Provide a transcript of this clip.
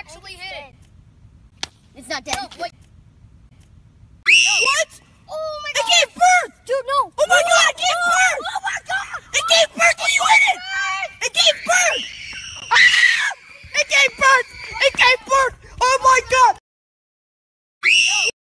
actually hit it. It's not dead. No, wait.